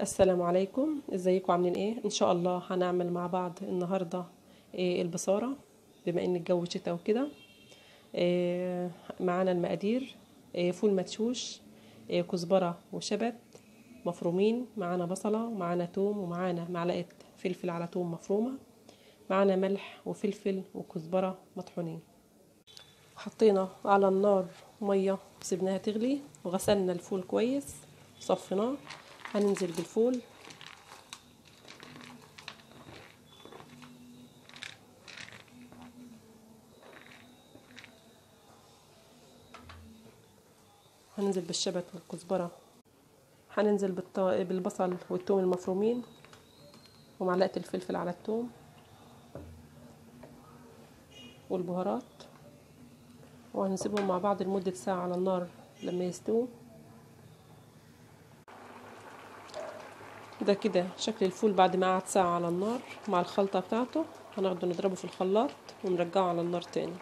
السلام عليكم. إزيكم؟ عاملين إيه؟ إن شاء الله هنعمل مع بعض النهارده إيه البصارة بما إن الجو شتاء وكده. إيه معانا المقادير إيه فول مدشوش إيه كزبرة وشبت مفرومين معانا بصلة ومعانا توم ومعانا معلقة فلفل على توم مفرومة معانا ملح وفلفل وكزبرة مطحونين. حطينا على النار مية وسبناها تغلي وغسلنا الفول كويس وصفيناه هننزل بالفول. هننزل بالشبت والكزبرة. هننزل بالط... بالبصل والثوم المفرومين ومعلقة الفلفل على الثوم والبهارات. وهنسيبهم مع بعض لمدة ساعة على النار لما يستووا. ده كده شكل الفول بعد ما قعد ساعة على النار مع الخلطة بتاعته. هناخده نضربه في الخلاط ونرجعه على النار تاني.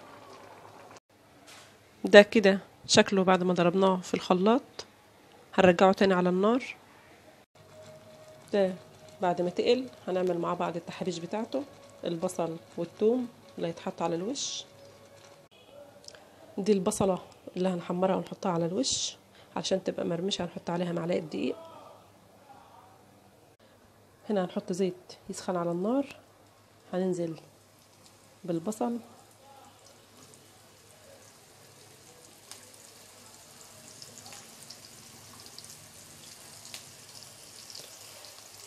ده كده شكله بعد ما ضربناه في الخلاط. هنرجعه تاني على النار. ده بعد ما تقل هنعمل مع بعض التحريش بتاعته. البصل والثوم اللي هيتحط على الوش. دي البصلة اللي هنحمرها ونحطها على الوش. عشان تبقى مرمشة هنحط عليها معلقة دقيق. هنا هنحط زيت يسخن على النار. هننزل بالبصل.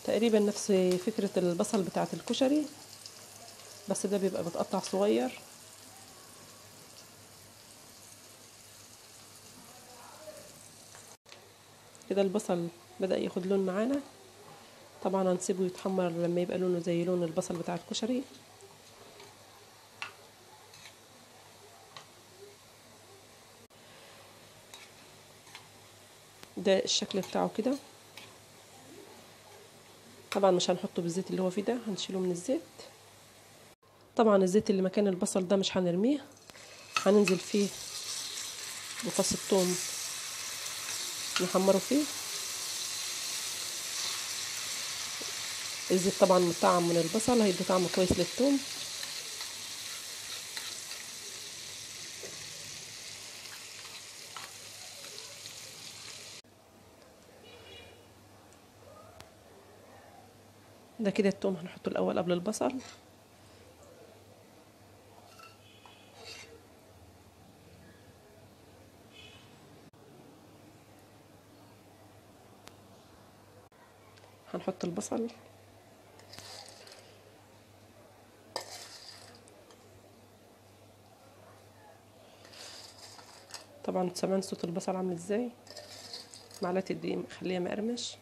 تقريبا نفس فكرة البصل بتاعة الكشري بس ده بيبقى متقطع صغير. كده البصل بدأ ياخد لون معانا. طبعا هنسيبه يتحمر لما يبقى لونه زي لون البصل بتاع الكشري. ده الشكل بتاعه كده. طبعا مش هنحطه بالزيت اللي هو فيه ده هنشيله من الزيت. طبعا الزيت اللي مكان البصل ده مش هنرميه. هننزل فيه بفص الثوم نحمره فيه. الزيت طبعا مطعم من البصل هيدي طعم كويس للثوم. ده كده الثوم هنحطه الأول قبل البصل. هنحط البصل. طبعا سمعان صوت البصل عامل إزاي؟ معلقة الدقيق خليها مقرمش.